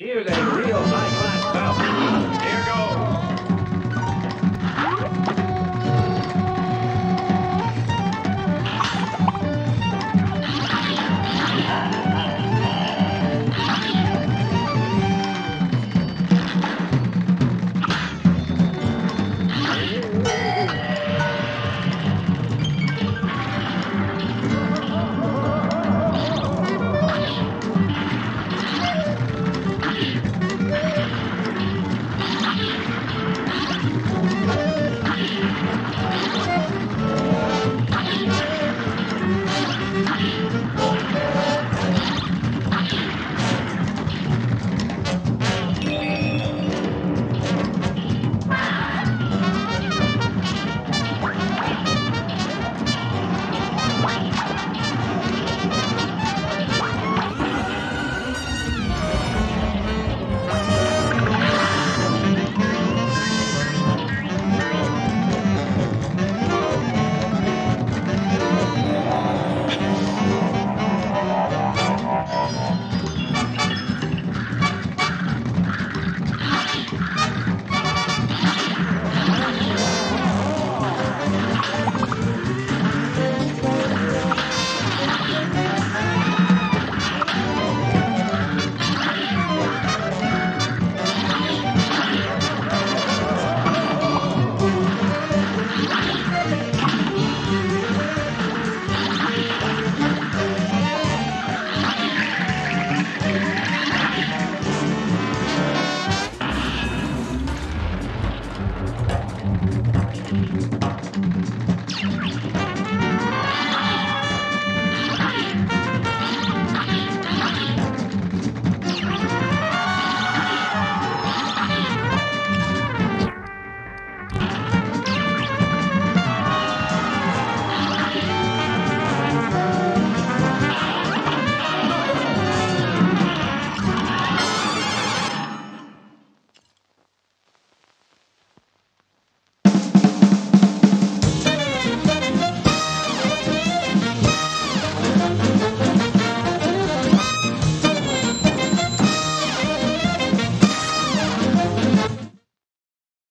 Here's a real high-class bout. Here goes.